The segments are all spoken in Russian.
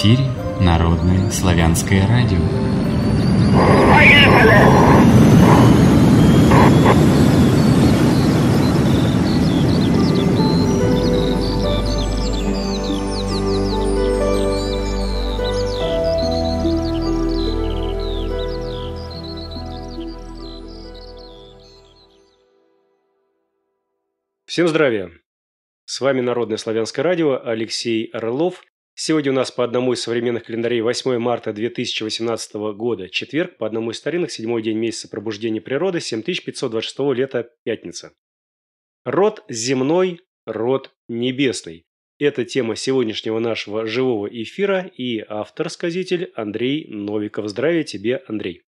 эфире Народное славянское радио. Всем здравия! С вами Народное славянское радио, Алексей Орлов. Сегодня у нас по одному из современных календарей 8 марта 2018 года, четверг, по одному из старинных, седьмой день месяца пробуждения природы, 7526 лета, пятница. Род земной, род небесный. Это тема сегодняшнего нашего живого эфира и автор-сказитель Андрей Новиков. Здравия тебе, Андрей.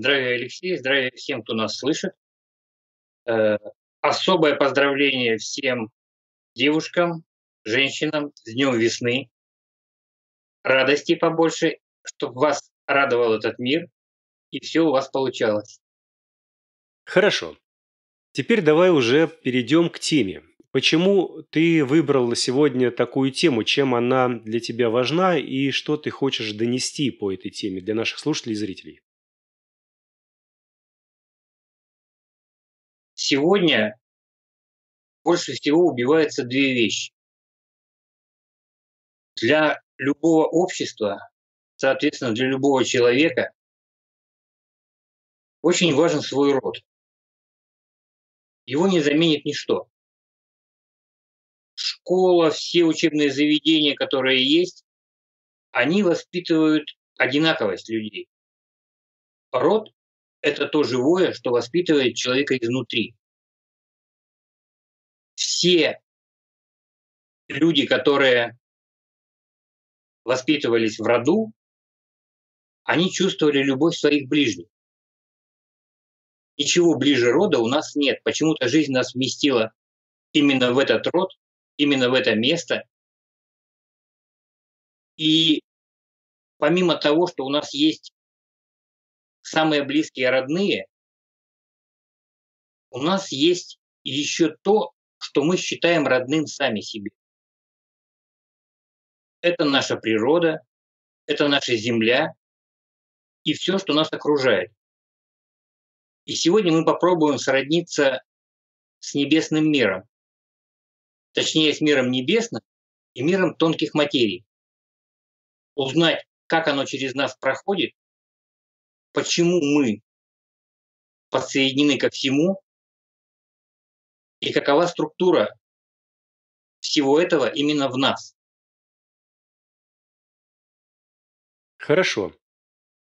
Здравия, Алексей. Здравия всем, кто нас слышит. Э, особое поздравление всем девушкам, женщинам с Днем весны. Радости побольше, чтобы вас радовал этот мир, и все у вас получалось. Хорошо. Теперь давай уже перейдем к теме. Почему ты выбрал сегодня такую тему, чем она для тебя важна и что ты хочешь донести по этой теме для наших слушателей и зрителей? Сегодня больше всего убиваются две вещи. Для любого общества, соответственно, для любого человека очень важен свой род. Его не заменит ничто. Школа, все учебные заведения, которые есть, они воспитывают одинаковость людей. Род – это то живое, что воспитывает человека изнутри. Все люди, которые воспитывались в роду, они чувствовали любовь своих ближних. Ничего ближе рода у нас нет. Почему-то жизнь нас вместила именно в этот род, именно в это место. И помимо того, что у нас есть самые близкие родные, у нас есть еще то, что мы считаем родным сами себе. Это наша природа, это наша земля и все, что нас окружает. И сегодня мы попробуем сродниться с небесным миром, точнее с миром небесным и миром тонких материй. Узнать, как оно через нас проходит, почему мы подсоединены ко всему и какова структура всего этого именно в нас. Хорошо.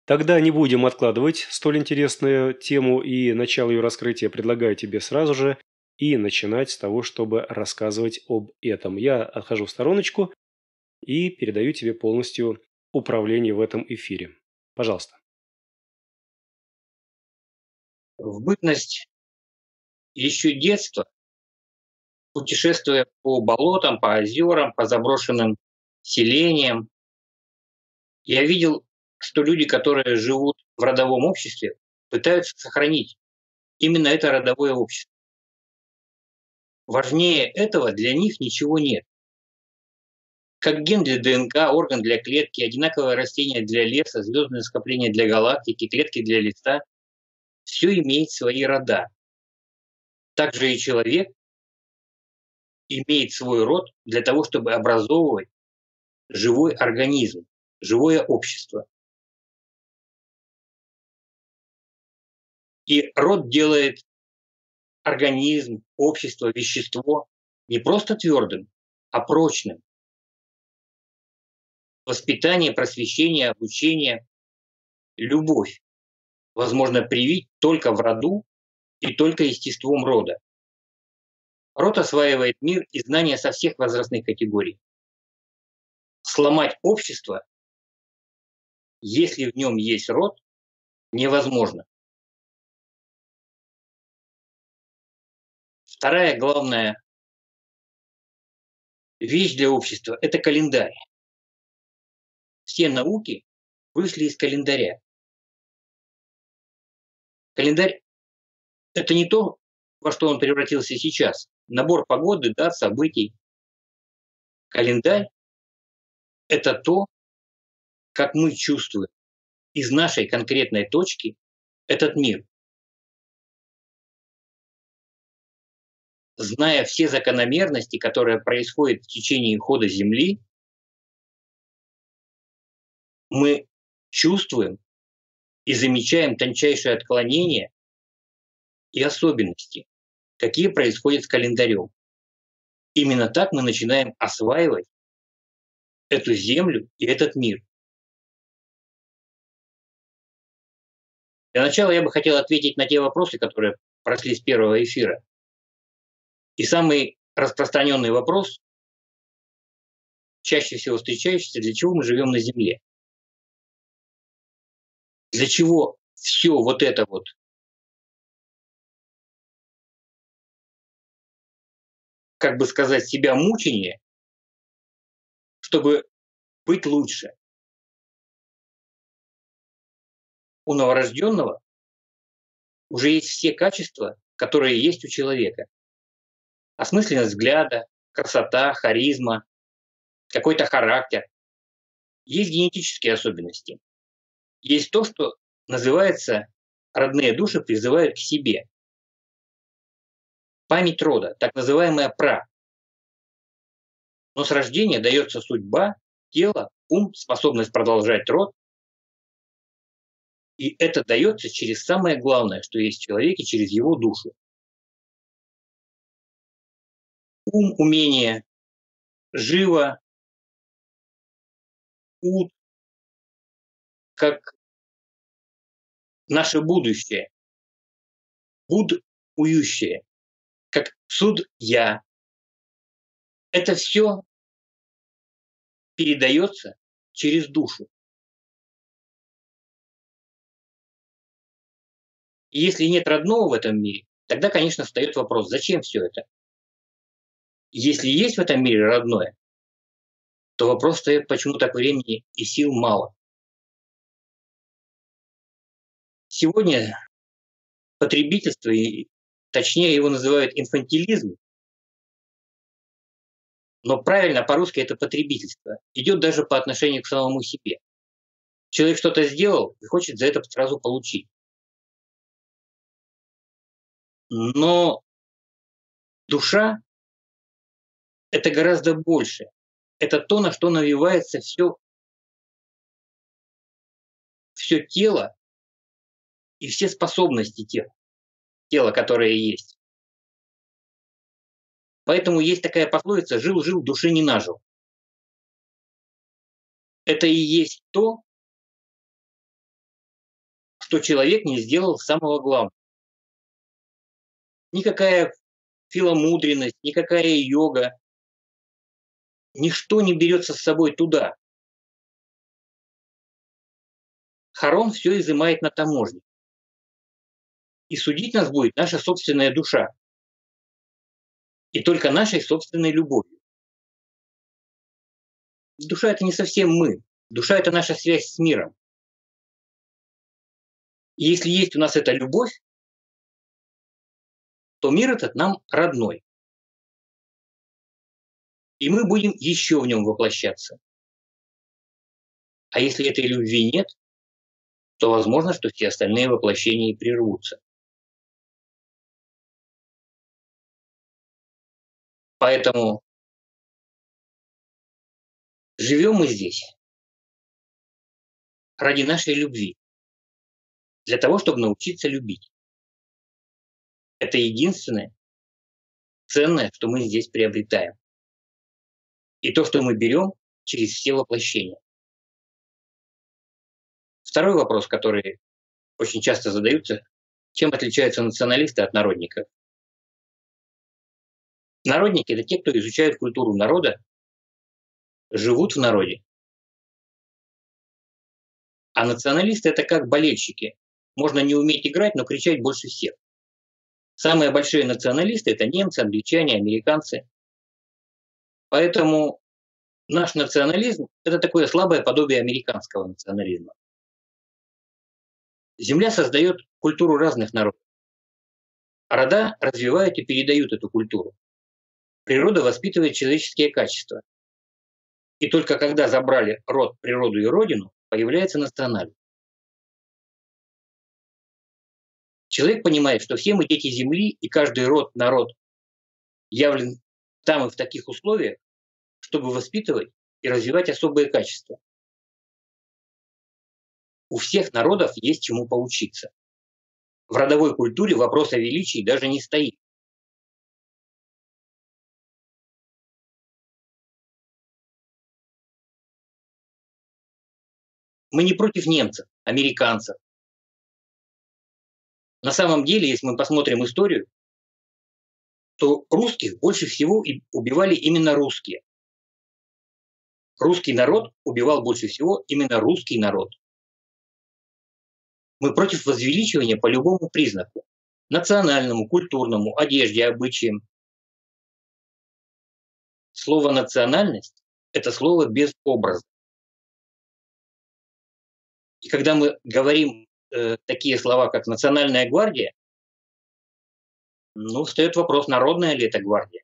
Тогда не будем откладывать столь интересную тему и начало ее раскрытия предлагаю тебе сразу же и начинать с того, чтобы рассказывать об этом. Я отхожу в стороночку и передаю тебе полностью управление в этом эфире. Пожалуйста. В бытность еще детства путешествуя по болотам, по озерам, по заброшенным селениям, я видел, что люди, которые живут в родовом обществе, пытаются сохранить именно это родовое общество. Важнее этого для них ничего нет. Как ген для ДНК, орган для клетки, одинаковое растение для леса, звездное скопление для галактики, клетки для листа – все имеет свои рода. Также и человек имеет свой род для того, чтобы образовывать живой организм, живое общество. И род делает организм, общество, вещество не просто твердым, а прочным. Воспитание, просвещение, обучение, любовь возможно привить только в роду и только естеством рода. Род осваивает мир и знания со всех возрастных категорий. Сломать общество, если в нем есть род, невозможно. Вторая главная вещь для общества – это календарь. Все науки вышли из календаря. Календарь – это не то, во что он превратился сейчас. Набор погоды, дат, событий. Календарь это то, как мы чувствуем из нашей конкретной точки этот мир. Зная все закономерности, которые происходят в течение хода Земли, мы чувствуем и замечаем тончайшие отклонения и особенности, какие происходят с календарем. Именно так мы начинаем осваивать эту землю и этот мир. Для начала я бы хотел ответить на те вопросы, которые прошли с первого эфира. И самый распространенный вопрос, чаще всего встречающийся, для чего мы живем на Земле? Для чего все вот это вот как бы сказать, себя мучение, чтобы быть лучше. У новорожденного уже есть все качества, которые есть у человека. Осмысленность взгляда, красота, харизма, какой-то характер. Есть генетические особенности. Есть то, что называется родные души призывают к себе. Память рода, так называемая пра. Но с рождения дается судьба, тело, ум, способность продолжать род. И это дается через самое главное, что есть в человеке, через его душу. Ум, умение, живо, ут, как наше будущее, буд ующее как суд я. Это все передается через душу. И если нет родного в этом мире, тогда, конечно, встает вопрос, зачем все это? Если есть в этом мире родное, то вопрос встает, почему так времени и сил мало. Сегодня потребительство и Точнее, его называют инфантилизм. Но правильно по-русски это потребительство. Идет даже по отношению к самому себе. Человек что-то сделал и хочет за это сразу получить. Но душа – это гораздо больше. Это то, на что навивается все, все тело и все способности тела тело, которое есть. Поэтому есть такая пословица «жил-жил, души не нажил». Это и есть то, что человек не сделал самого главного. Никакая филомудренность, никакая йога, ничто не берется с собой туда. Харон все изымает на таможне. И судить нас будет наша собственная душа. И только нашей собственной любовью. Душа – это не совсем мы. Душа – это наша связь с миром. И если есть у нас эта любовь, то мир этот нам родной. И мы будем еще в нем воплощаться. А если этой любви нет, то возможно, что все остальные воплощения и прервутся. Поэтому живем мы здесь ради нашей любви, для того, чтобы научиться любить. Это единственное ценное, что мы здесь приобретаем. И то, что мы берем через все воплощения. Второй вопрос, который очень часто задаются, чем отличаются националисты от народников? Народники – это те, кто изучают культуру народа, живут в народе. А националисты – это как болельщики. Можно не уметь играть, но кричать больше всех. Самые большие националисты – это немцы, англичане, американцы. Поэтому наш национализм – это такое слабое подобие американского национализма. Земля создает культуру разных народов. Рода развивают и передают эту культуру. Природа воспитывает человеческие качества. И только когда забрали род, природу и родину, появляется национальность. Человек понимает, что все мы дети Земли, и каждый род, народ явлен там и в таких условиях, чтобы воспитывать и развивать особые качества. У всех народов есть чему поучиться. В родовой культуре вопрос о величии даже не стоит. Мы не против немцев, американцев. На самом деле, если мы посмотрим историю, то русских больше всего убивали именно русские. Русский народ убивал больше всего именно русский народ. Мы против возвеличивания по любому признаку. Национальному, культурному, одежде, обычаям. Слово «национальность» – это слово без образа. И когда мы говорим э, такие слова, как «национальная гвардия», ну, встает вопрос, народная ли это гвардия?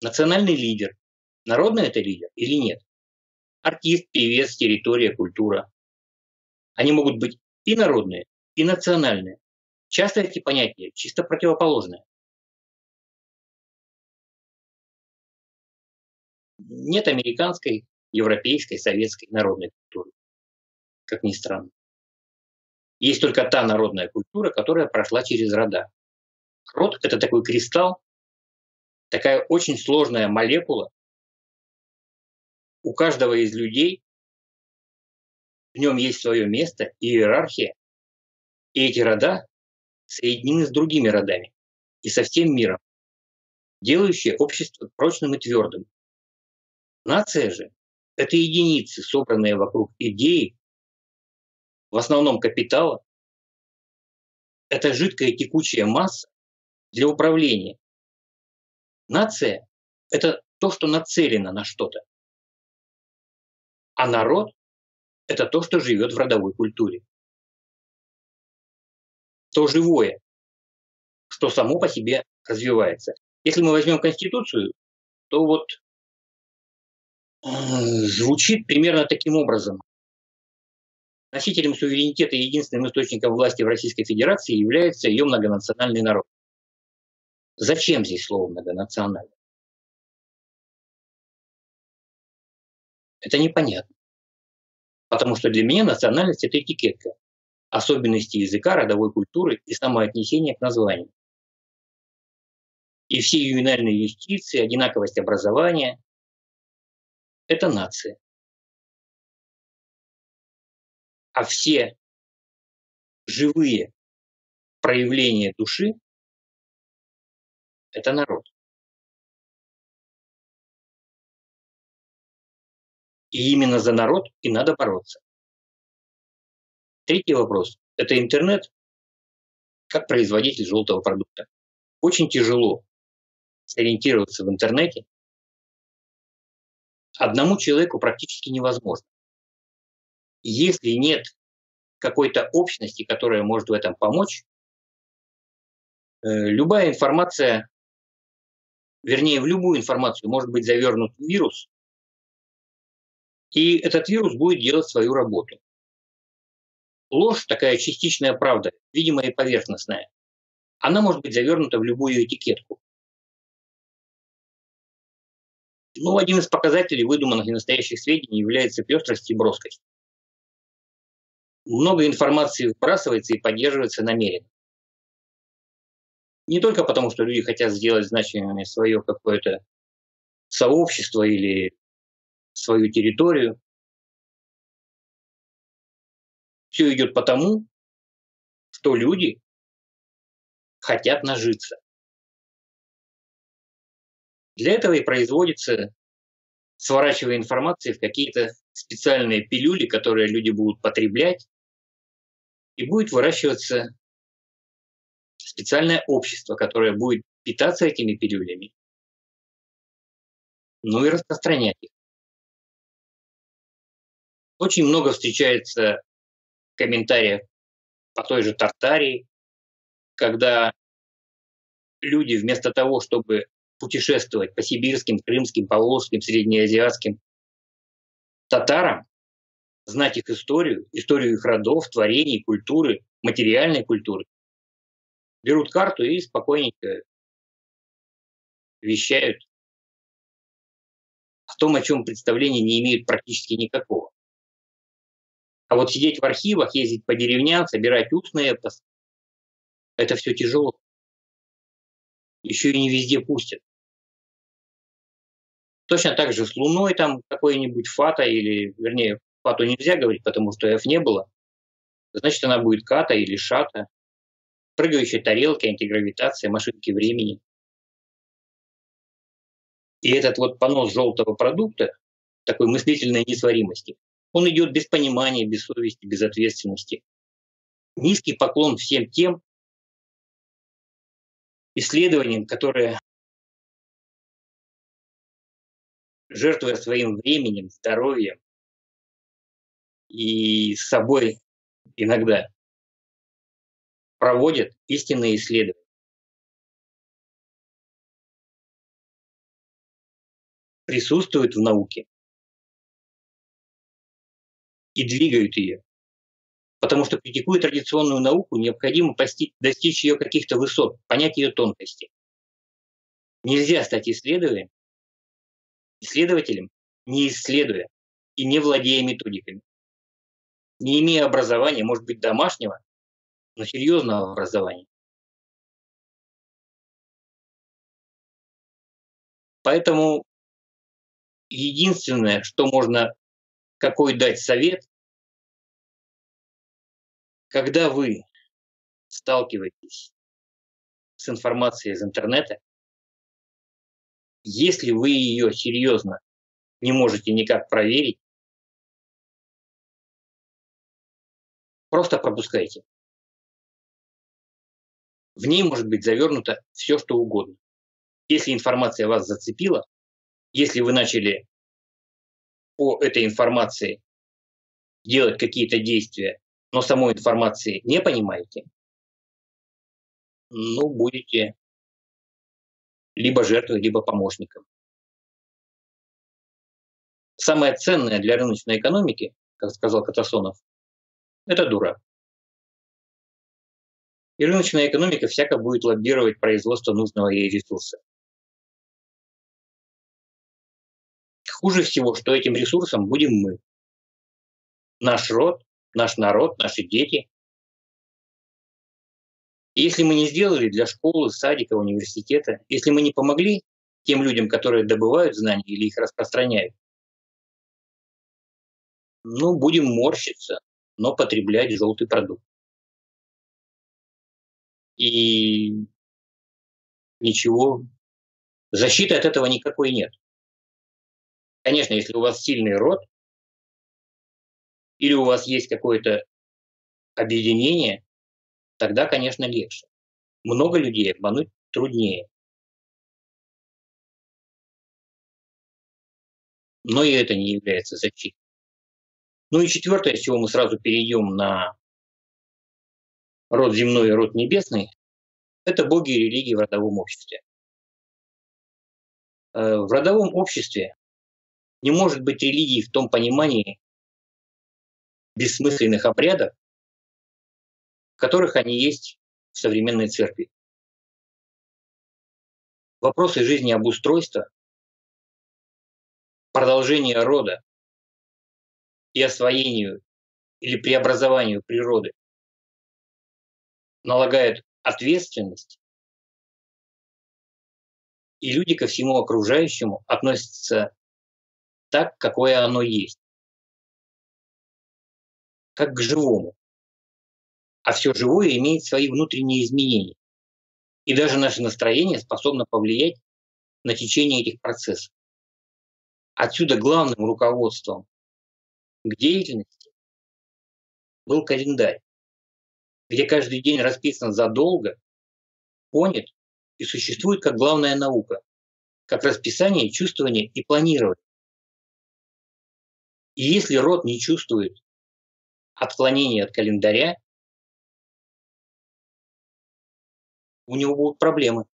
Национальный лидер. Народный это лидер или нет? Артист, певец, территория, культура. Они могут быть и народные, и национальные. Часто эти понятия чисто противоположные. Нет американской, европейской, советской народной культуры, как ни странно. Есть только та народная культура, которая прошла через рода. Род – это такой кристалл, такая очень сложная молекула. У каждого из людей в нем есть свое место и иерархия. И эти рода соединены с другими родами и со всем миром, делающие общество прочным и твердым. Нация же – это единицы, собранные вокруг идеи, в основном капитала. Это жидкая текучая масса для управления. Нация – это то, что нацелено на что-то. А народ – это то, что живет в родовой культуре. То живое, что само по себе развивается. Если мы возьмем Конституцию, то вот э, звучит примерно таким образом. Носителем суверенитета и единственным источником власти в Российской Федерации является ее многонациональный народ. Зачем здесь слово многонациональный? Это непонятно. Потому что для меня национальность – это этикетка, особенности языка, родовой культуры и самоотнесение к названию. И все ювенальные юстиции, одинаковость образования – это нация. А все живые проявления души – это народ. И именно за народ и надо бороться. Третий вопрос – это интернет как производитель желтого продукта. Очень тяжело сориентироваться в интернете. Одному человеку практически невозможно. Если нет какой-то общности, которая может в этом помочь, э, любая информация, вернее, в любую информацию может быть завернут вирус, и этот вирус будет делать свою работу. Ложь, такая частичная правда, видимая и поверхностная, она может быть завернута в любую этикетку. Ну, один из показателей выдуманных и настоящих сведений является пестрость и броскость. Много информации вбрасывается и поддерживается намеренно. Не только потому, что люди хотят сделать значимыми свое какое-то сообщество или свою территорию. Все идет потому, что люди хотят нажиться. Для этого и производится сворачивание информации в какие-то специальные пилюли, которые люди будут потреблять, и будет выращиваться специальное общество, которое будет питаться этими пилюлями, ну и распространять их. Очень много встречается комментариев по той же Тартарии, когда люди вместо того, чтобы путешествовать по сибирским, крымским, поволжским, среднеазиатским татарам, знать их историю, историю их родов, творений, культуры, материальной культуры. Берут карту и спокойненько вещают о том, о чем представления не имеют практически никакого. А вот сидеть в архивах, ездить по деревням, собирать устные эпос, это все тяжело. Еще и не везде пустят. Точно так же с Луной там какой-нибудь фата или, вернее, фату нельзя говорить, потому что F не было. Значит, она будет ката или шата. Прыгающие тарелки, антигравитация, машинки времени. И этот вот понос желтого продукта, такой мыслительной несваримости, он идет без понимания, без совести, без ответственности. Низкий поклон всем тем исследованиям, которые, жертвуя своим временем, здоровьем и собой иногда, проводят истинные исследования. присутствуют в науке и двигают ее. Потому что критикуя традиционную науку, необходимо достичь ее каких-то высот, понять ее тонкости. Нельзя стать исследователем, исследователем, не исследуя и не владея методиками. Не имея образования, может быть, домашнего, но серьезного образования. Поэтому единственное, что можно какой дать совет, когда вы сталкиваетесь с информацией из интернета, если вы ее серьезно не можете никак проверить, просто пропускайте. В ней может быть завернуто все, что угодно. Если информация вас зацепила, если вы начали по этой информации делать какие-то действия, но самой информации не понимаете, ну, будете либо жертвой, либо помощником. Самое ценное для рыночной экономики, как сказал Катасонов, это дура. И рыночная экономика всяко будет лоббировать производство нужного ей ресурса. Хуже всего, что этим ресурсом будем мы. Наш род, наш народ, наши дети. И если мы не сделали для школы, садика, университета, если мы не помогли тем людям, которые добывают знания или их распространяют, ну, будем морщиться, но потреблять желтый продукт. И ничего, защиты от этого никакой нет. Конечно, если у вас сильный род, или у вас есть какое-то объединение, тогда, конечно, легче. Много людей обмануть труднее. Но и это не является защитой. Ну и четвертое, с чего мы сразу перейдем на род земной и род небесный, это боги и религии в родовом обществе. Э, в родовом обществе не может быть религии в том понимании бессмысленных обрядов, в которых они есть в современной церкви. Вопросы жизни обустройства, продолжения рода и освоению или преобразованию природы налагают ответственность, и люди ко всему окружающему относятся так, какое оно есть. Как к живому. А все живое имеет свои внутренние изменения. И даже наше настроение способно повлиять на течение этих процессов. Отсюда главным руководством к деятельности был календарь, где каждый день расписан задолго, понят и существует как главная наука, как расписание, чувствование и планирование. И если род не чувствует отклонения от календаря, у него будут проблемы.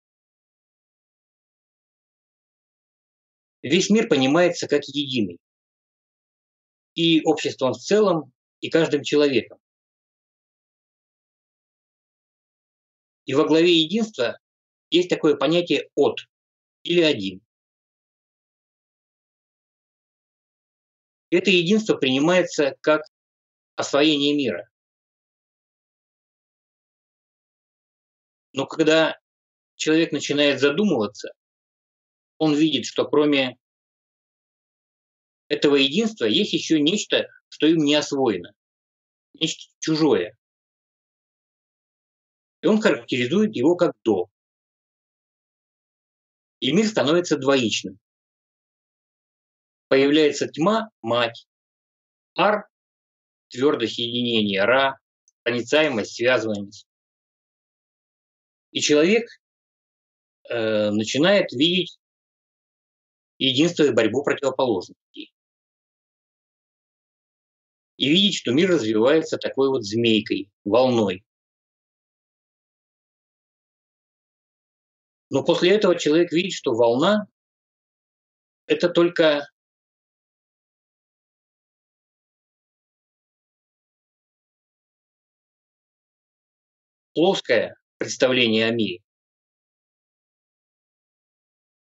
Весь мир понимается как единый. И обществом в целом, и каждым человеком. И во главе единства есть такое понятие «от» или «один». Это единство принимается как освоение мира. Но когда человек начинает задумываться, он видит, что кроме этого единства есть еще нечто, что им не освоено, нечто чужое. И он характеризует его как «до». И мир становится двоичным. Появляется тьма – мать, ар – твердость единения, ра – проницаемость, связываемость. И человек э, начинает видеть единство и борьбу противоположностей. И видеть, что мир развивается такой вот змейкой, волной. Но после этого человек видит, что волна – это только плоское представление о мире.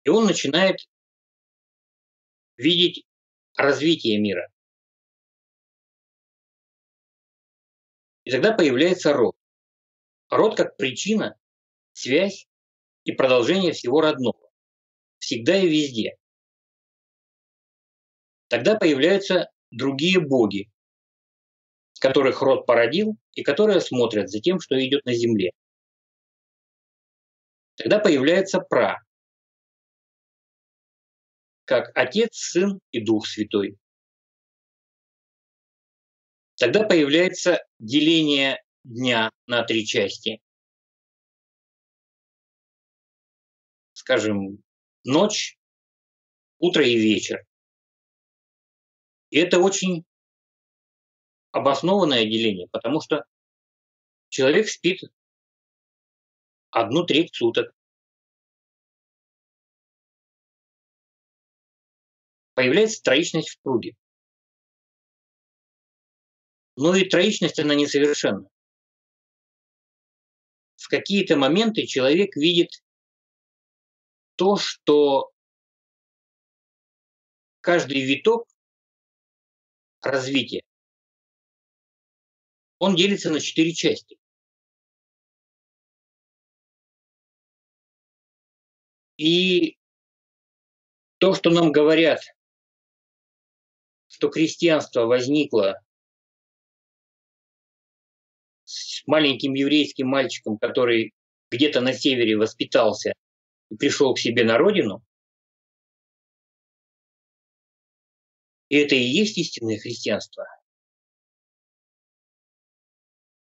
И он начинает видеть развитие мира. И тогда появляется род. Род как причина, связь и продолжение всего родного. Всегда и везде. Тогда появляются другие боги, которых род породил и которые смотрят за тем, что идет на земле. Тогда появляется пра, как Отец, Сын и Дух Святой. Тогда появляется деление дня на три части. Скажем, ночь, утро и вечер. И это очень обоснованное деление, потому что человек спит одну треть суток. Появляется троичность в круге. Но и троичность, она несовершенна. В какие-то моменты человек видит то, что каждый виток развития, он делится на четыре части. И то, что нам говорят, что крестьянство возникло маленьким еврейским мальчиком, который где-то на севере воспитался и пришел к себе на родину, и это и есть истинное христианство,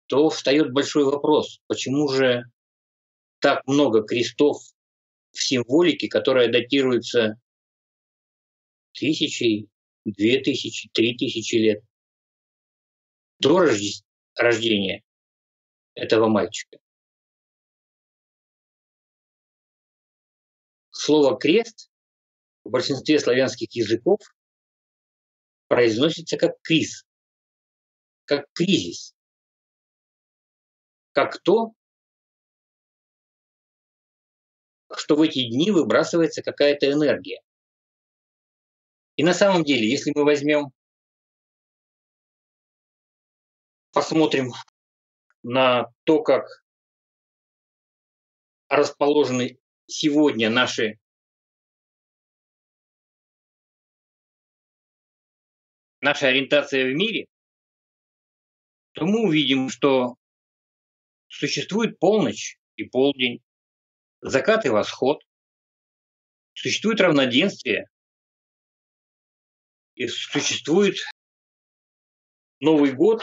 то встает большой вопрос, почему же так много крестов в символике, которая датируется тысячей, две тысячи, три тысячи лет до рождения этого мальчика. Слово «крест» в большинстве славянских языков произносится как «криз», как «кризис», как то, что в эти дни выбрасывается какая-то энергия. И на самом деле, если мы возьмем, посмотрим на то, как расположены сегодня наши наша ориентация в мире, то мы увидим, что существует полночь и полдень, закат и восход, существует равноденствие, и существует Новый год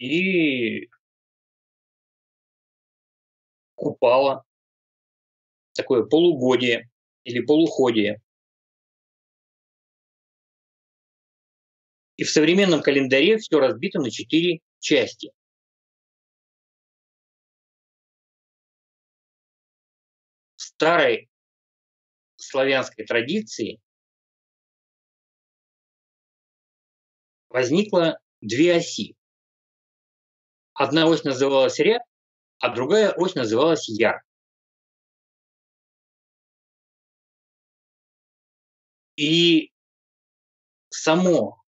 и Купала, такое полугодие или полуходие. И в современном календаре все разбито на четыре части. старой славянской традиции возникло две оси. Одна ось называлась ряд, а другая ось называлась яр. И само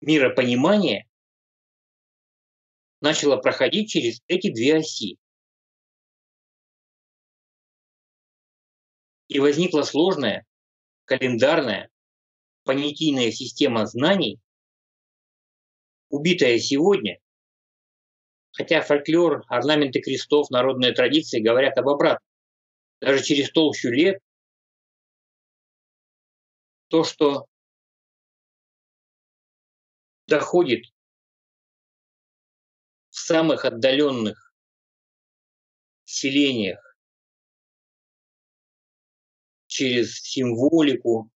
миропонимание начало проходить через эти две оси. И возникла сложная календарная понятийная система знаний, убитая сегодня, хотя фольклор, орнаменты крестов, народные традиции говорят об обратном. Даже через толщу лет то, что доходит в самых отдаленных селениях через символику,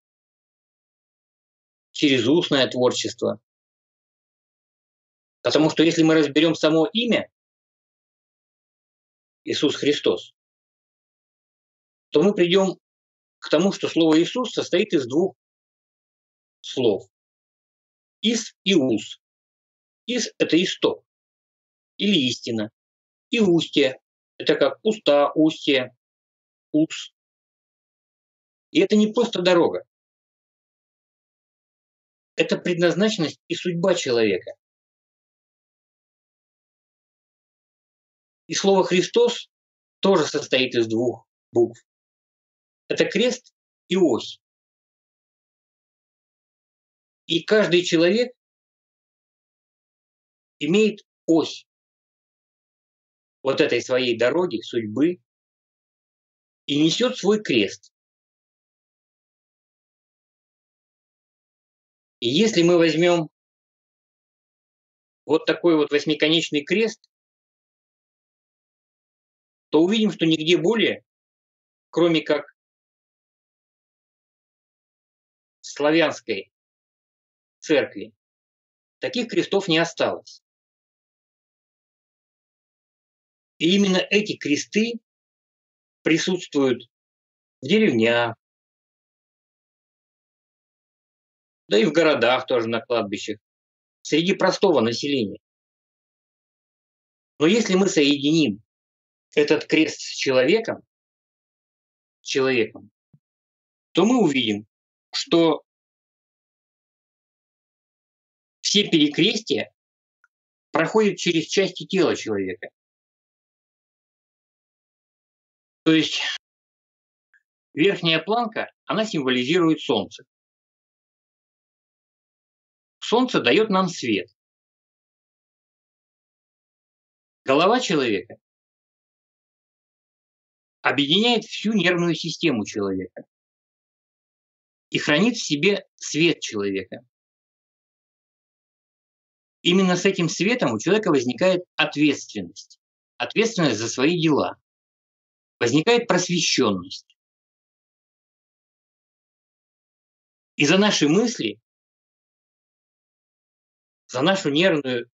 через устное творчество. Потому что если мы разберем само имя Иисус Христос, то мы придем к тому, что слово Иисус состоит из двух слов. Ис и ус. Ис – это исток или истина. И устье – это как уста, устье, ус. И это не просто дорога. Это предназначенность и судьба человека. И слово «Христос» тоже состоит из двух букв. Это крест и ось. И каждый человек имеет ось вот этой своей дороги, судьбы, и несет свой крест. И если мы возьмем вот такой вот восьмиконечный крест, то увидим, что нигде более, кроме как славянской церкви, таких крестов не осталось. И именно эти кресты присутствуют в деревнях, да и в городах тоже на кладбищах, среди простого населения. Но если мы соединим этот крест с человеком, человеком, то мы увидим, что все перекрестия проходят через части тела человека. То есть верхняя планка, она символизирует Солнце. Солнце дает нам свет. Голова человека объединяет всю нервную систему человека и хранит в себе свет человека. Именно с этим светом у человека возникает ответственность. Ответственность за свои дела. Возникает просвещенность. И за наши мысли, за нашу нервную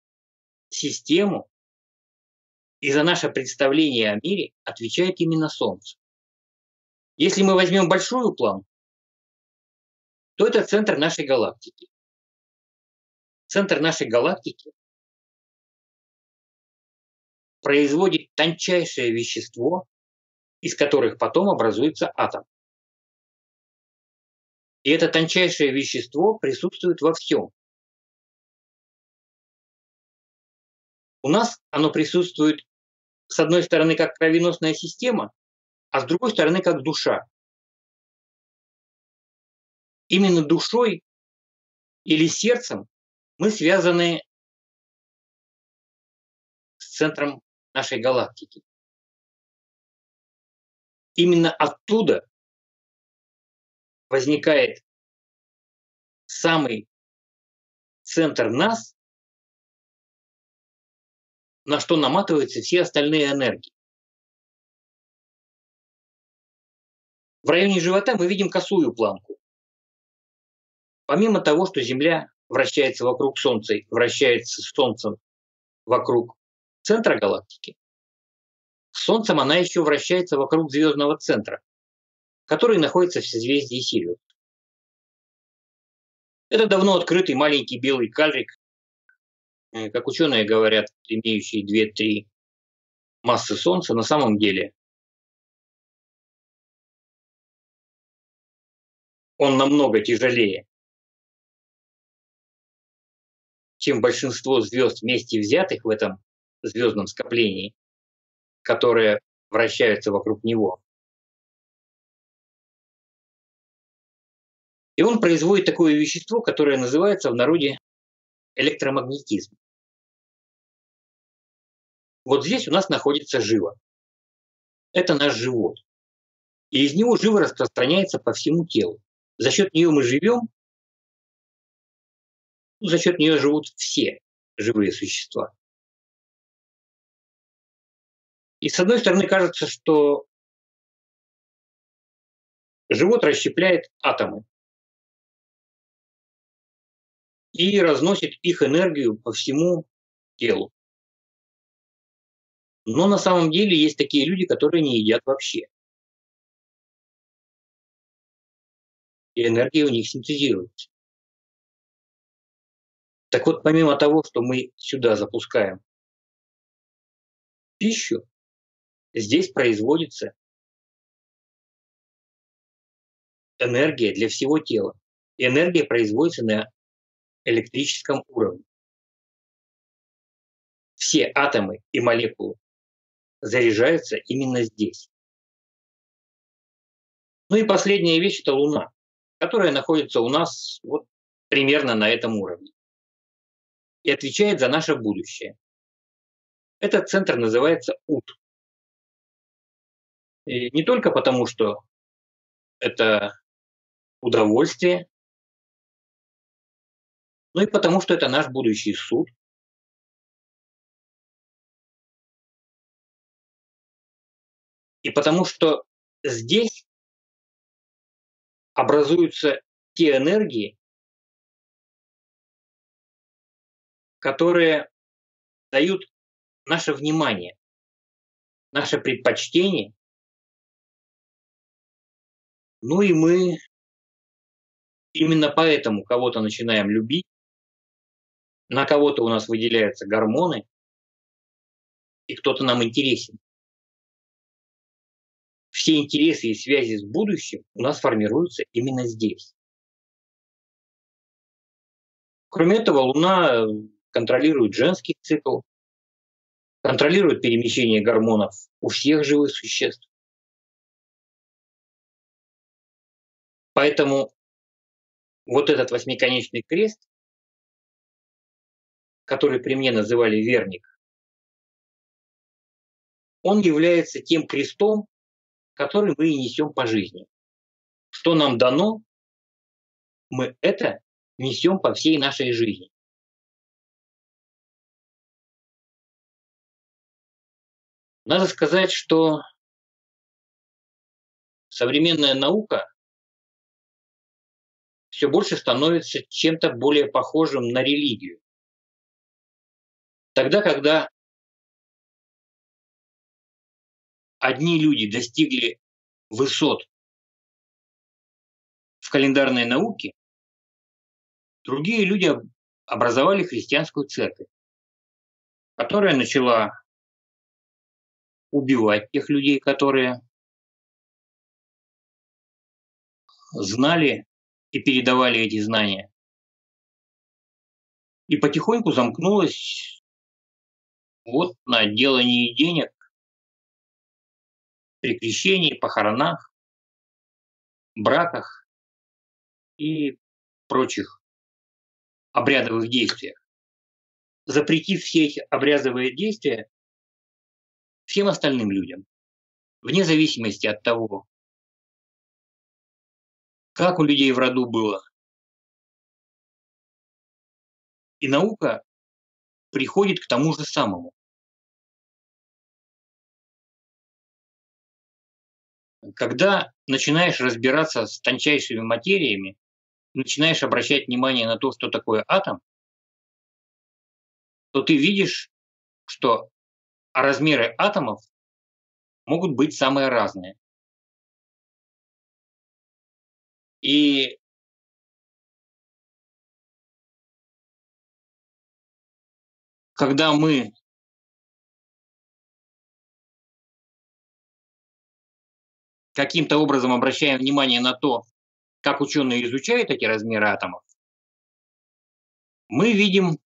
систему и за наше представление о мире отвечает именно Солнце. Если мы возьмем большую планку, то это центр нашей галактики центр нашей галактики производит тончайшее вещество, из которых потом образуется атом. И это тончайшее вещество присутствует во всем. У нас оно присутствует с одной стороны как кровеносная система, а с другой стороны как душа. Именно душой или сердцем мы связаны с центром нашей галактики. Именно оттуда возникает самый центр нас, на что наматываются все остальные энергии. В районе живота мы видим косую планку. Помимо того, что Земля вращается вокруг Солнца, вращается с Солнцем вокруг центра галактики, с Солнцем она еще вращается вокруг звездного центра. который находится в созвездии Сириус. Это давно открытый маленький белый карлик, как ученые говорят, имеющий 2-3 массы Солнца, на самом деле он намного тяжелее, чем большинство звезд вместе взятых в этом звездном скоплении, которые вращаются вокруг него. И он производит такое вещество, которое называется в народе электромагнетизм. Вот здесь у нас находится жива. Это наш живот. И из него живо распространяется по всему телу. За счет нее мы живем, за счет нее живут все живые существа. И с одной стороны кажется, что живот расщепляет атомы и разносит их энергию по всему телу. Но на самом деле есть такие люди, которые не едят вообще. И энергия у них синтезируется. Так вот, помимо того, что мы сюда запускаем пищу, здесь производится энергия для всего тела. И энергия производится на электрическом уровне. Все атомы и молекулы заряжаются именно здесь. Ну и последняя вещь – это Луна, которая находится у нас вот примерно на этом уровне и отвечает за наше будущее. Этот центр называется УТ. И не только потому, что это удовольствие, но и потому, что это наш будущий суд. И потому что здесь образуются те энергии, которые дают наше внимание, наше предпочтение. Ну и мы именно поэтому кого-то начинаем любить, на кого-то у нас выделяются гормоны, и кто-то нам интересен. Все интересы и связи с будущим у нас формируются именно здесь. Кроме этого, Луна контролирует женский цикл, контролирует перемещение гормонов у всех живых существ. Поэтому вот этот восьмиконечный крест который при мне называли верник, он является тем крестом, который мы и несем по жизни. Что нам дано, мы это несем по всей нашей жизни. Надо сказать, что современная наука все больше становится чем-то более похожим на религию. Тогда, когда одни люди достигли высот в календарной науке, другие люди образовали христианскую церковь, которая начала убивать тех людей, которые знали и передавали эти знания. И потихоньку замкнулась вот на отделании денег при крещении, похоронах, браках и прочих обрядовых действиях. Запретив все эти обрядовые действия всем остальным людям, вне зависимости от того, как у людей в роду было. И наука приходит к тому же самому. Когда начинаешь разбираться с тончайшими материями, начинаешь обращать внимание на то, что такое атом, то ты видишь, что размеры атомов могут быть самые разные. И когда мы каким-то образом обращаем внимание на то, как ученые изучают эти размеры атомов, мы видим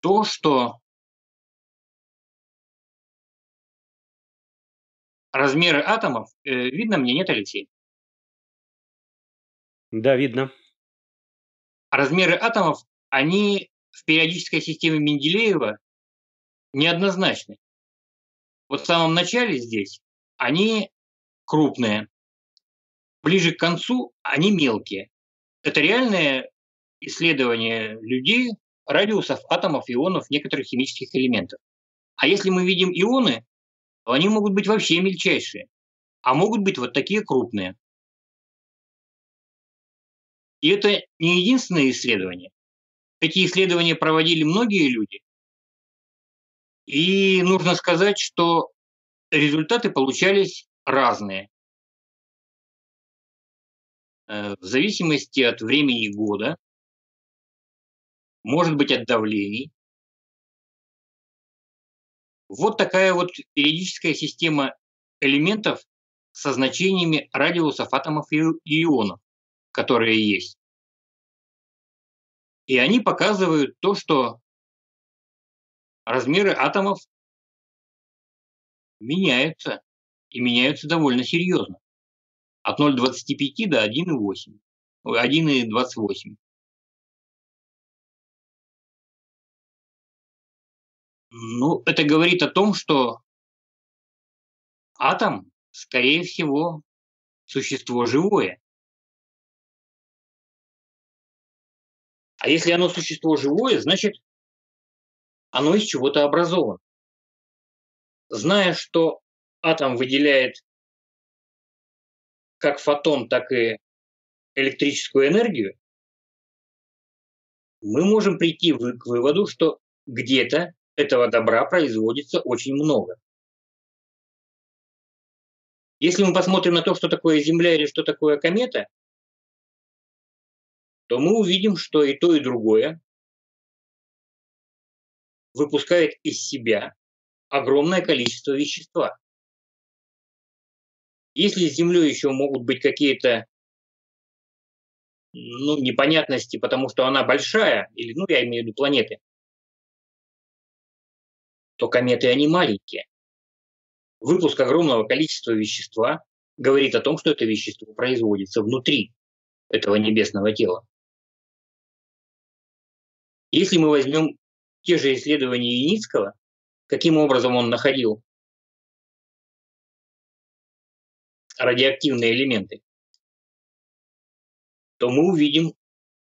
то, что размеры атомов, э, видно мне, нет, Алексей? Да, видно. Размеры атомов, они в периодической системе Менделеева неоднозначны. Вот в самом начале здесь они крупные, ближе к концу они мелкие. Это реальное исследование людей радиусов атомов, ионов некоторых химических элементов. А если мы видим ионы, то они могут быть вообще мельчайшие, а могут быть вот такие крупные. И это не единственное исследование. Эти исследования проводили многие люди. И нужно сказать, что результаты получались разные. Э, в зависимости от времени года, может быть от давлений. Вот такая вот периодическая система элементов со значениями радиусов атомов и ионов, которые есть. И они показывают то, что размеры атомов меняются, и меняются довольно серьезно. От 0,25 до 1,8. 1,28. Ну, это говорит о том, что атом, скорее всего, существо живое. А если оно существо живое, значит, оно из чего-то образовано. Зная, что атом выделяет как фотон, так и электрическую энергию, мы можем прийти к выводу, что где-то этого добра производится очень много. Если мы посмотрим на то, что такое Земля или что такое комета, то мы увидим, что и то, и другое выпускает из себя огромное количество вещества. Если с Землей еще могут быть какие-то ну, непонятности, потому что она большая, или, ну, я имею в виду планеты, то кометы, они маленькие. Выпуск огромного количества вещества говорит о том, что это вещество производится внутри этого небесного тела. Если мы возьмем те же исследования Яницкого, каким образом он находил радиоактивные элементы, то мы увидим,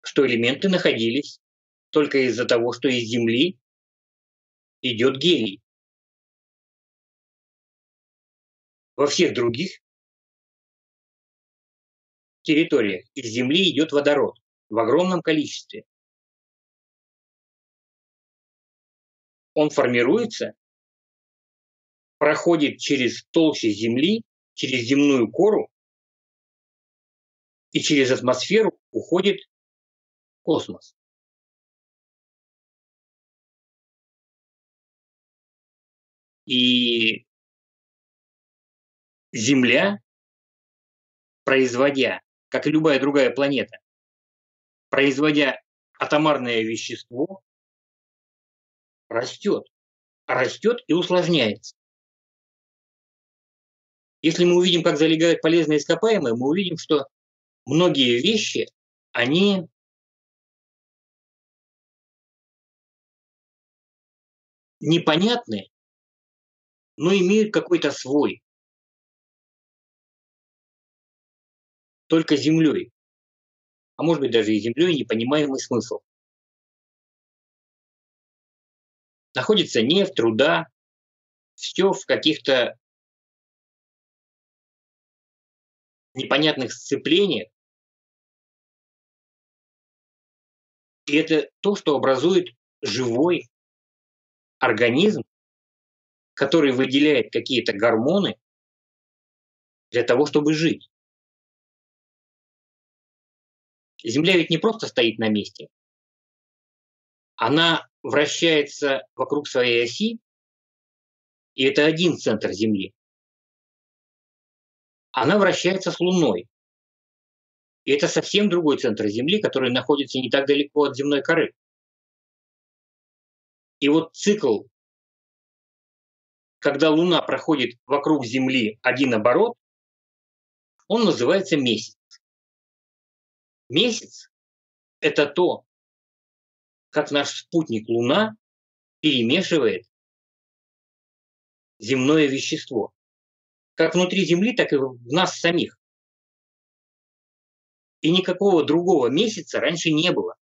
что элементы находились только из-за того, что из Земли идет гелий. Во всех других территориях из Земли идет водород в огромном количестве. Он формируется, проходит через толще Земли, через земную кору и через атмосферу уходит в космос. И Земля, производя, как и любая другая планета, производя атомарное вещество, растет. Растет и усложняется. Если мы увидим, как залегают полезные ископаемые, мы увидим, что многие вещи, они непонятны но имеют какой-то свой. Только землей. А может быть даже и землей непонимаемый смысл. Находится нефть, труда, все в каких-то непонятных сцеплениях. И это то, что образует живой организм, который выделяет какие-то гормоны для того, чтобы жить. Земля ведь не просто стоит на месте. Она вращается вокруг своей оси, и это один центр Земли. Она вращается с Луной. И это совсем другой центр Земли, который находится не так далеко от земной коры. И вот цикл, когда Луна проходит вокруг Земли один оборот, он называется месяц. Месяц – это то, как наш спутник Луна перемешивает земное вещество. Как внутри Земли, так и в нас самих. И никакого другого месяца раньше не было.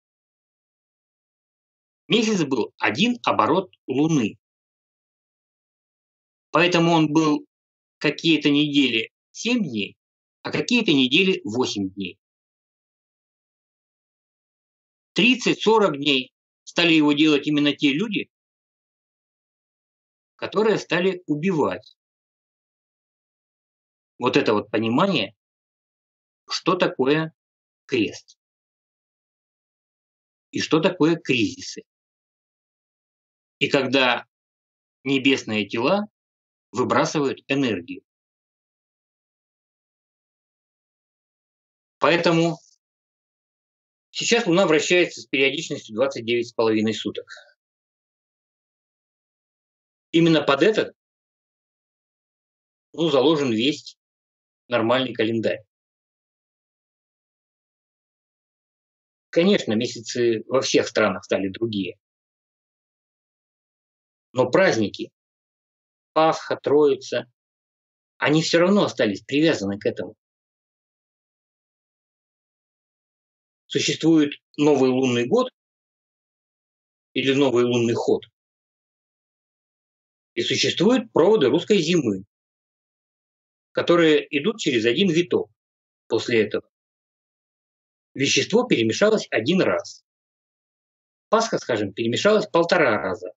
Месяц был один оборот Луны. Поэтому он был какие-то недели 7 дней, а какие-то недели 8 дней. 30-40 дней стали его делать именно те люди, которые стали убивать. Вот это вот понимание, что такое крест и что такое кризисы. И когда небесные тела выбрасывают энергию. Поэтому сейчас Луна вращается с периодичностью 29,5 суток. Именно под этот ну, заложен весь нормальный календарь. Конечно, месяцы во всех странах стали другие. Но праздники, Пасха, Троица, они все равно остались привязаны к этому. Существует новый лунный год или новый лунный ход. И существуют проводы русской зимы, которые идут через один виток после этого. Вещество перемешалось один раз. Пасха, скажем, перемешалась полтора раза.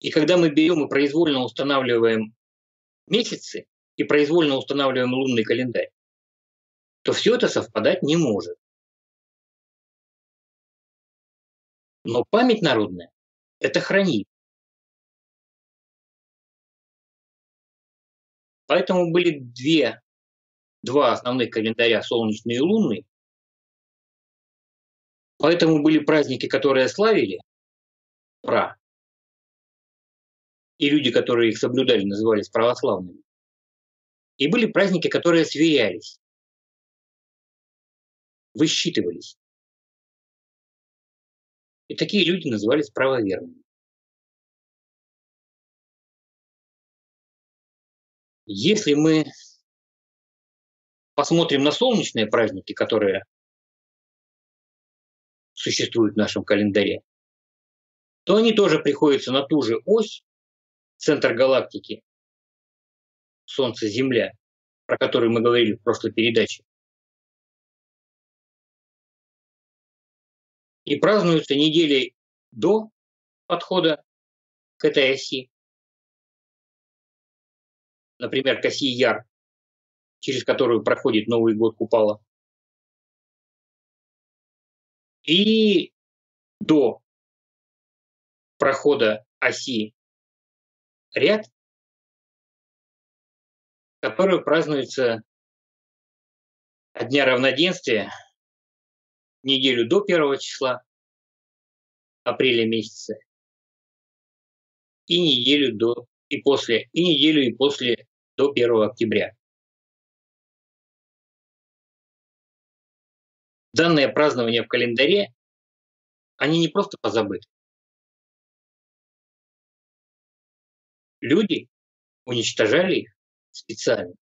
И когда мы берем и произвольно устанавливаем месяцы и произвольно устанавливаем лунный календарь, то все это совпадать не может. Но память народная это хранит. Поэтому были две, два основных календаря, солнечный и лунный. Поэтому были праздники, которые славили пра, и люди, которые их соблюдали, назывались православными. И были праздники, которые сверялись, высчитывались. И такие люди назывались правоверными. Если мы посмотрим на солнечные праздники, которые существуют в нашем календаре, то они тоже приходятся на ту же ось, центр галактики, Солнце-Земля, про который мы говорили в прошлой передаче. И празднуются недели до подхода к этой оси. Например, к оси Яр, через которую проходит Новый год Купала. И до прохода оси ряд, который празднуется от Дня равноденствия неделю до первого числа апреля месяца и неделю до и после, и неделю и после до 1 октября. Данные празднования в календаре, они не просто позабыты. Люди уничтожали их специально.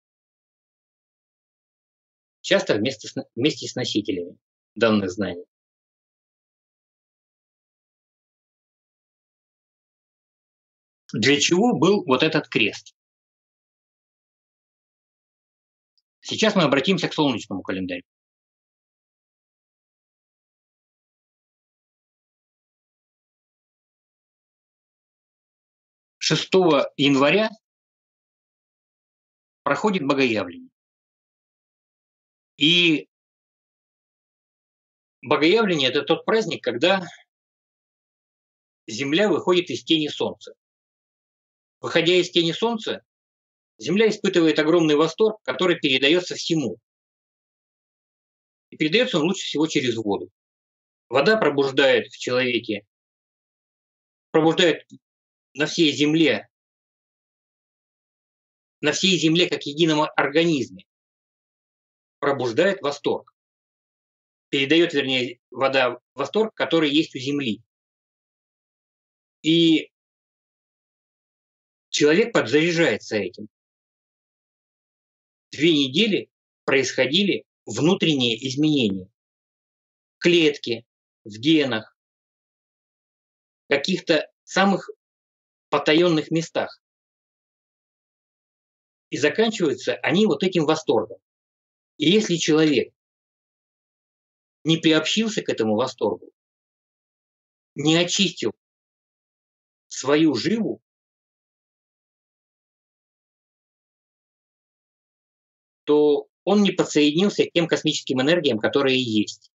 Часто вместе с, вместе с носителями данных знаний. Для чего был вот этот крест? Сейчас мы обратимся к солнечному календарю. Шестого января проходит Богоявление. И Богоявление – это тот праздник, когда Земля выходит из тени Солнца. Выходя из тени Солнца, Земля испытывает огромный восторг, который передается всему. И передается он лучше всего через воду. Вода пробуждает в человеке, пробуждает на всей Земле, на всей Земле как едином организме, пробуждает восторг. Передает, вернее, вода восторг, который есть у Земли. И человек подзаряжается этим. Две недели происходили внутренние изменения. Клетки, в генах, каких-то самых потаенных местах. И заканчиваются они вот этим восторгом. И если человек не приобщился к этому восторгу, не очистил свою живу, то он не подсоединился к тем космическим энергиям, которые есть.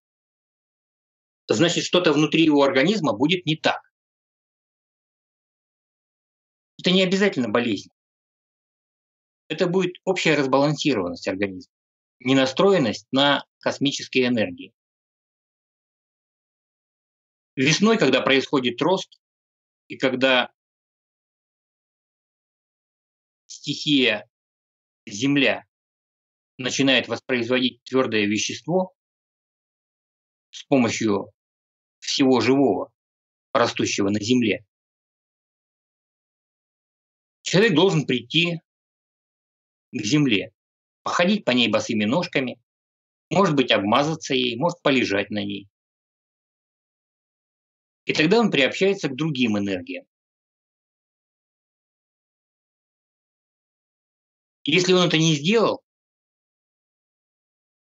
Значит, что-то внутри его организма будет не так. Это не обязательно болезнь. Это будет общая разбалансированность организма, ненастроенность на космические энергии. Весной, когда происходит рост, и когда стихия Земля начинает воспроизводить твердое вещество с помощью всего живого, растущего на Земле, человек должен прийти к Земле, походить по ней босыми ножками, может быть, обмазаться ей, может полежать на ней. И тогда он приобщается к другим энергиям. Если он это не сделал,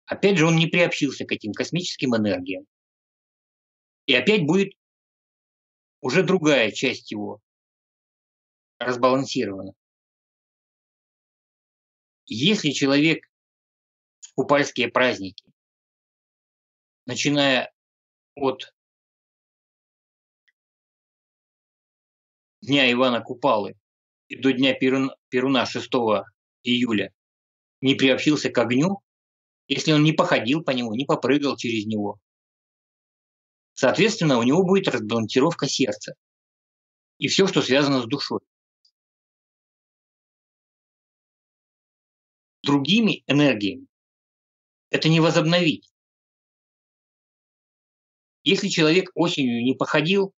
опять же он не приобщился к этим космическим энергиям. И опять будет уже другая часть его разбалансирована. Если человек в купальские праздники, начиная от дня Ивана Купалы и до дня Перуна 6 июля не приобщился к огню, если он не походил по нему, не попрыгал через него, соответственно, у него будет разбалансировка сердца и все, что связано с душой. Другими энергиями это не возобновить. Если человек осенью не походил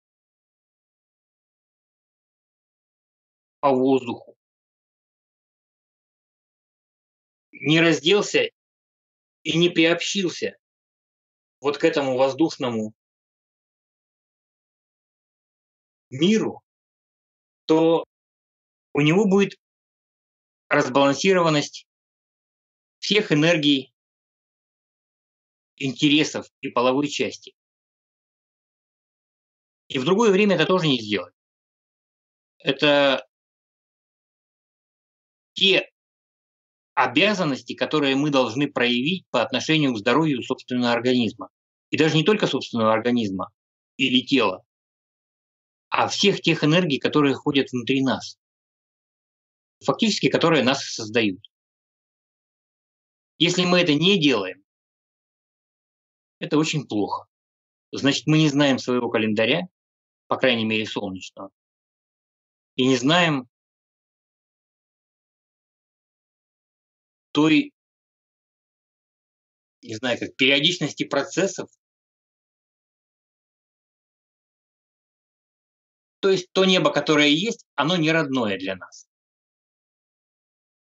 по воздуху, не разделся и не приобщился вот к этому воздушному миру, то у него будет разбалансированность всех энергий, интересов и половой части. И в другое время это тоже не сделать. Это те обязанности, которые мы должны проявить по отношению к здоровью собственного организма. И даже не только собственного организма или тела, а всех тех энергий, которые ходят внутри нас. Фактически, которые нас создают. Если мы это не делаем, это очень плохо. Значит, мы не знаем своего календаря, по крайней мере, солнечного, и не знаем той, не знаю, как периодичности процессов. То есть то небо, которое есть, оно не родное для нас.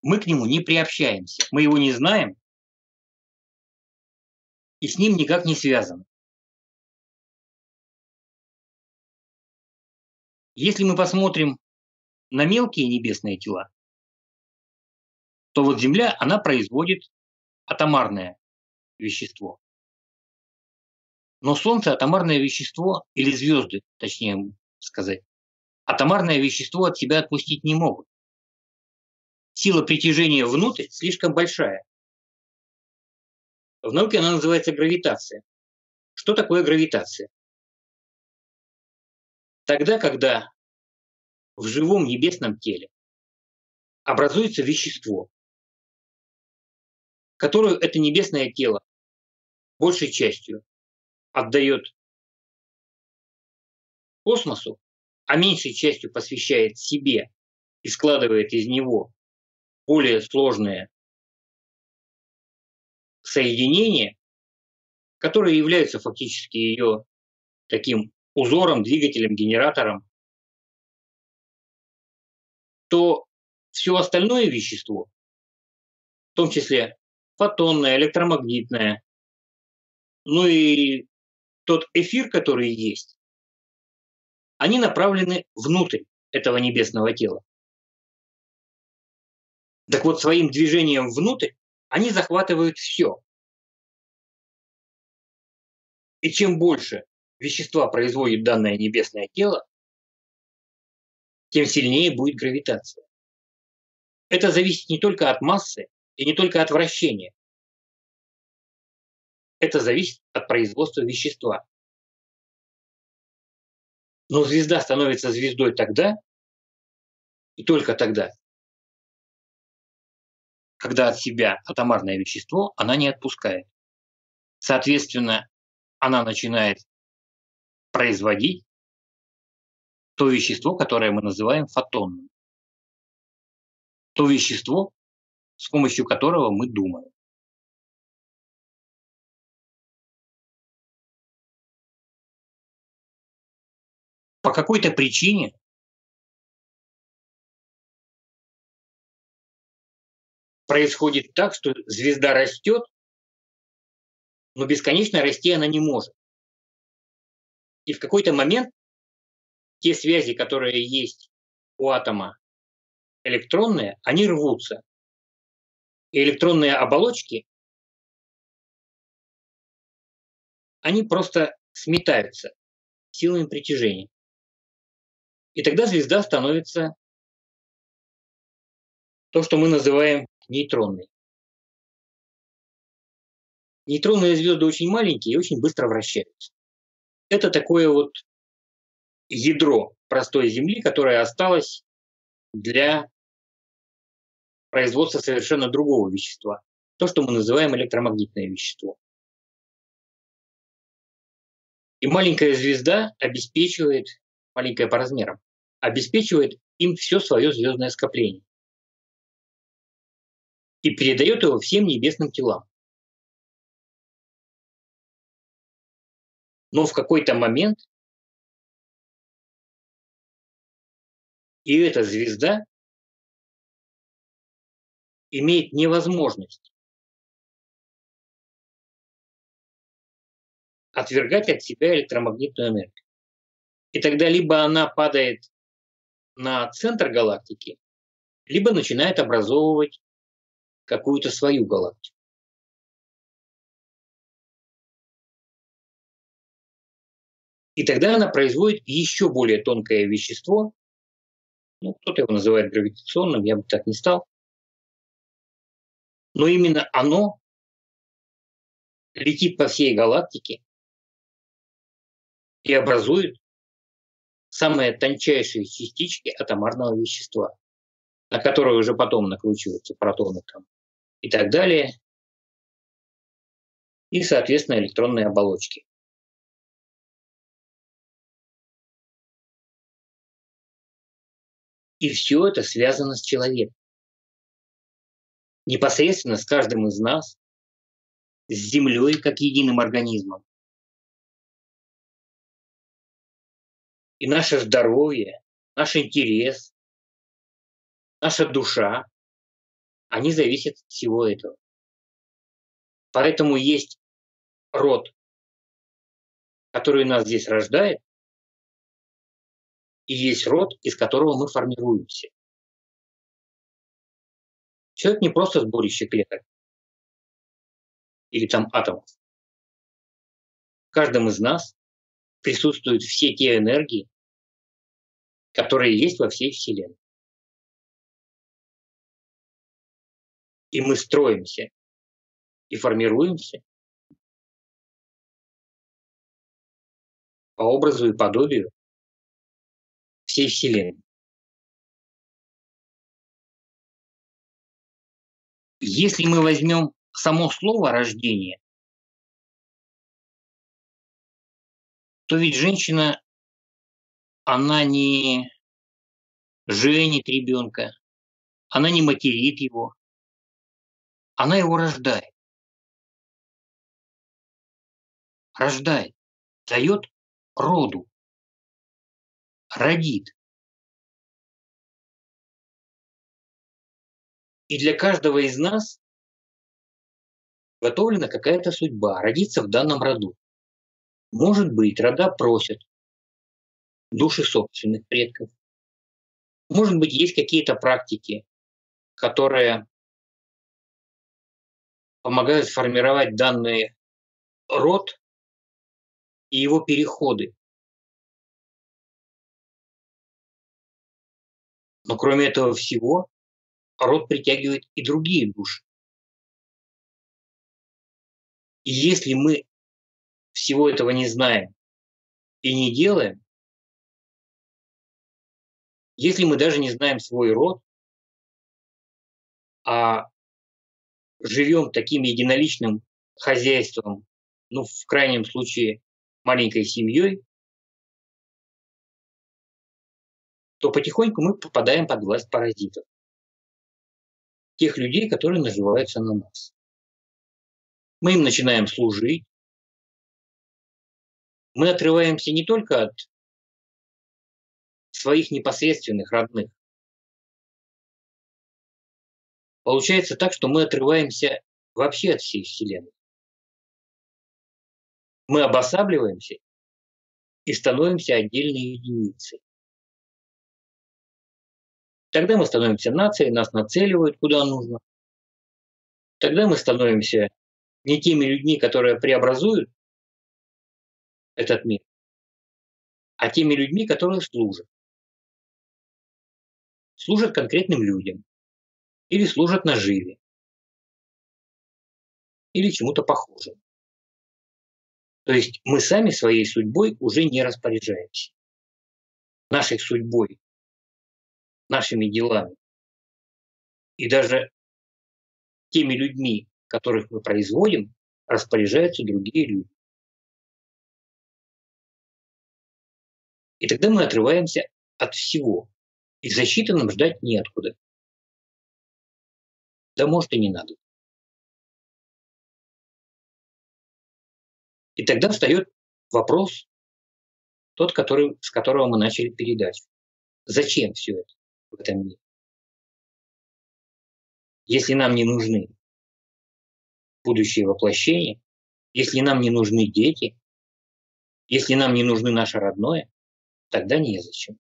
Мы к нему не приобщаемся, мы его не знаем, и с ним никак не связаны. Если мы посмотрим на мелкие небесные тела, то вот Земля, она производит атомарное вещество. Но Солнце атомарное вещество, или звезды, точнее сказать, атомарное вещество от себя отпустить не могут. сила притяжения внутрь слишком большая. В науке она называется гравитация. Что такое гравитация? Тогда, когда в живом небесном теле образуется вещество, которое это небесное тело большей частью отдает космосу, а меньшей частью посвящает себе и складывает из него более сложные соединения, которые являются фактически ее таким узором, двигателем, генератором, то все остальное вещество, в том числе фотонное, электромагнитное, ну и тот эфир, который есть, они направлены внутрь этого небесного тела. Так вот, своим движением внутрь они захватывают все. И чем больше вещества производит данное небесное тело, тем сильнее будет гравитация. Это зависит не только от массы и не только от вращения. Это зависит от производства вещества. Но звезда становится звездой тогда, и только тогда, когда от себя атомарное вещество она не отпускает. Соответственно, она начинает производить то вещество, которое мы называем фотонным. То вещество, с помощью которого мы думаем. По какой-то причине происходит так, что звезда растет, но бесконечно расти она не может. И в какой-то момент те связи, которые есть у атома электронные, они рвутся. И электронные оболочки, они просто сметаются силами притяжения. И тогда звезда становится то, что мы называем нейтронной. Нейтронные звезды очень маленькие и очень быстро вращаются. Это такое вот ядро простой Земли, которое осталось для производства совершенно другого вещества. То, что мы называем электромагнитное вещество. И маленькая звезда обеспечивает, маленькая по размерам, обеспечивает им все свое звездное скопление и передает его всем небесным телам. Но в какой-то момент и эта звезда имеет невозможность отвергать от себя электромагнитную энергию. И тогда либо она падает на центр галактики, либо начинает образовывать какую-то свою галактику. И тогда она производит еще более тонкое вещество, ну, кто-то его называет гравитационным, я бы так не стал, но именно оно летит по всей галактике и образует самые тончайшие частички атомарного вещества, на которые уже потом накручиваются протоны там, и так далее, и, соответственно, электронные оболочки. И все это связано с человеком. Непосредственно с каждым из нас, с Землей как единым организмом. И наше здоровье, наш интерес, наша душа, они зависят от всего этого. Поэтому есть род, который нас здесь рождает, и есть род, из которого мы формируемся. Человек не просто сборище клеток или там атомов. В каждом из нас присутствуют все те энергии, которые есть во всей Вселенной. И мы строимся и формируемся по образу и подобию всей Вселенной. Если мы возьмем само слово рождение, то ведь женщина, она не женит ребенка, она не материт его, она его рождает. Рождает, дает роду, родит. И для каждого из нас готовлена какая-то судьба, родиться в данном роду. Может быть, рода просят души собственных предков. Может быть, есть какие-то практики, которые помогают сформировать данный род и его переходы. Но кроме этого всего, род притягивает и другие души. И если мы всего этого не знаем и не делаем, если мы даже не знаем свой род, а живем таким единоличным хозяйством, ну, в крайнем случае, маленькой семьей, то потихоньку мы попадаем под власть паразитов тех людей, которые наживаются на нас. Мы им начинаем служить. Мы отрываемся не только от своих непосредственных родных. Получается так, что мы отрываемся вообще от всей Вселенной. Мы обосабливаемся и становимся отдельной единицей. Тогда мы становимся нацией, нас нацеливают куда нужно. Тогда мы становимся не теми людьми, которые преобразуют этот мир, а теми людьми, которые служат. Служат конкретным людям. Или служат наживе. Или чему-то похожему. То есть мы сами своей судьбой уже не распоряжаемся. Нашей судьбой нашими делами. И даже теми людьми, которых мы производим, распоряжаются другие люди. И тогда мы отрываемся от всего. И защиты нам ждать неоткуда. Да может и не надо. И тогда встает вопрос, тот, который, с которого мы начали передачу. Зачем все это? В этом мире. Если нам не нужны будущие воплощения, если нам не нужны дети, если нам не нужны наше родное, тогда незачем.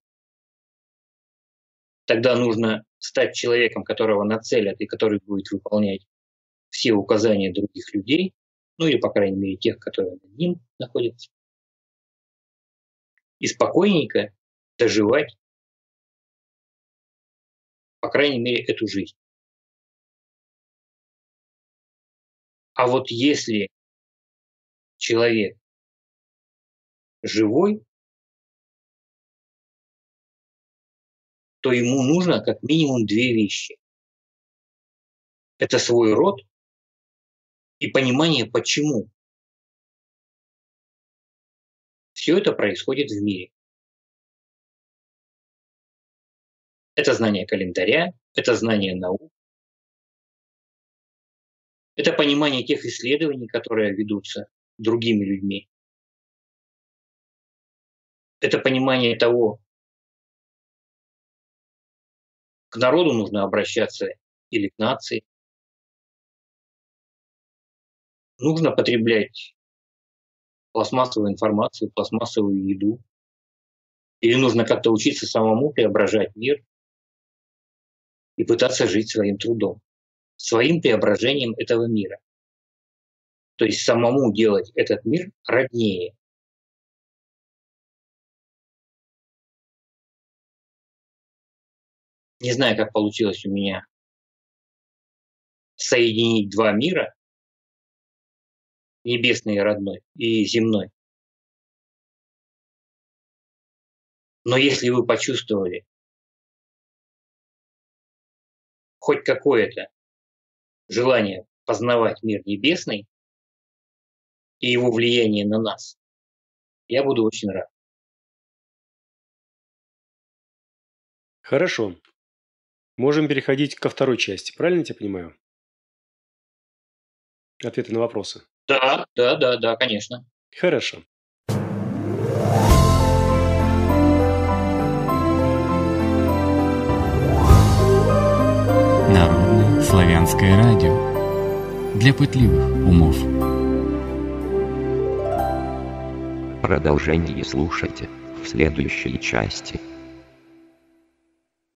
Тогда нужно стать человеком, которого нацелят и который будет выполнять все указания других людей, ну или, по крайней мере, тех, которые над ним находятся. И спокойненько доживать по крайней мере, эту жизнь. А вот если человек живой, то ему нужно как минимум две вещи. Это свой род и понимание, почему все это происходит в мире. Это знание календаря, это знание наук, это понимание тех исследований, которые ведутся другими людьми. Это понимание того, к народу нужно обращаться или к нации. Нужно потреблять пластмассовую информацию, пластмассовую еду. Или нужно как-то учиться самому преображать мир и пытаться жить своим трудом, своим преображением этого мира. То есть самому делать этот мир роднее. Не знаю, как получилось у меня соединить два мира, небесный и родной, и земной. Но если вы почувствовали хоть какое-то желание познавать мир небесный и его влияние на нас, я буду очень рад. Хорошо. Можем переходить ко второй части, правильно я тебя понимаю? Ответы на вопросы. Да, да, да, да, конечно. Хорошо. Славянское радио. Для пытливых умов. Продолжение слушайте в следующей части.